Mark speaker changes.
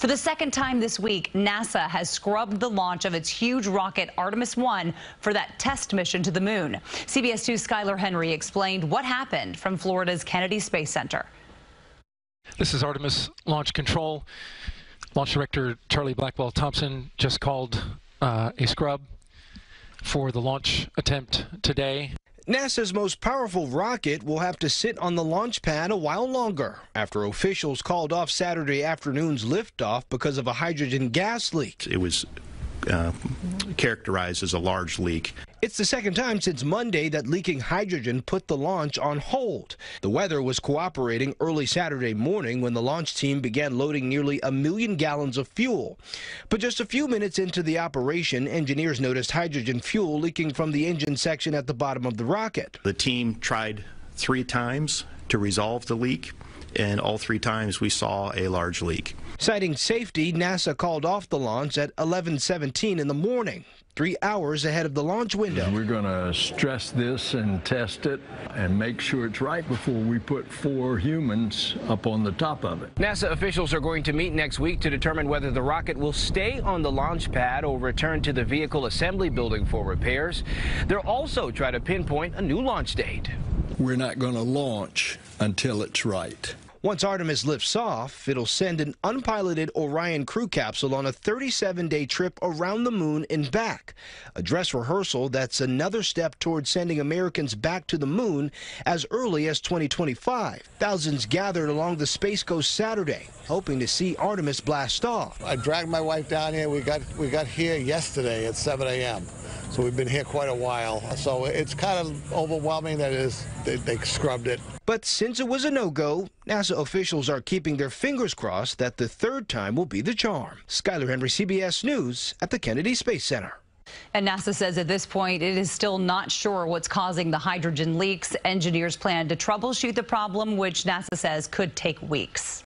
Speaker 1: For the second time this week, NASA has scrubbed the launch of its huge rocket Artemis 1 for that test mission to the moon. CBS 2's Skyler Henry explained what happened from Florida's Kennedy Space Center.
Speaker 2: This is Artemis Launch Control. Launch Director Charlie Blackwell Thompson just called uh, a scrub for the launch attempt today.
Speaker 3: NASA's most powerful rocket will have to sit on the launch pad a while longer after officials called off Saturday afternoon's liftoff because of a hydrogen gas leak.
Speaker 4: It was uh, characterized as a large leak.
Speaker 3: It's the second time since Monday that leaking hydrogen put the launch on hold. The weather was cooperating early Saturday morning when the launch team began loading nearly a million gallons of fuel. But just a few minutes into the operation, engineers noticed hydrogen fuel leaking from the engine section at the bottom of the rocket.
Speaker 4: The team tried three times to resolve the leak and all three times we saw a large leak.
Speaker 3: Citing safety, NASA called off the launch at 11:17 in the morning, 3 hours ahead of the launch window.
Speaker 5: We're going to stress this and test it and make sure it's right before we put four humans up on the top of it.
Speaker 6: NASA officials are going to meet next week to determine whether the rocket will stay on the launch pad or return to the vehicle assembly building for repairs. They'll also try to pinpoint a new launch date.
Speaker 5: We're not going to launch until it's right.
Speaker 3: Once Artemis lifts off, it'll send an unpiloted Orion crew capsule on a 37-day trip around the moon and back. A dress rehearsal that's another step towards sending Americans back to the moon as early as 2025. Thousands gathered along the Space Coast Saturday, hoping to see Artemis blast off.
Speaker 7: I dragged my wife down here. We got we got here yesterday at 7 a.m. So we've been here quite a while. So it's kind of overwhelming that is they, they scrubbed it.
Speaker 3: But since it was a no-go, NASA officials are keeping their fingers crossed that the third time will be the charm. Skyler Henry, CBS News at the Kennedy Space Center.
Speaker 1: And NASA says at this point it is still not sure what's causing the hydrogen leaks. Engineers plan to troubleshoot the problem, which NASA says could take weeks.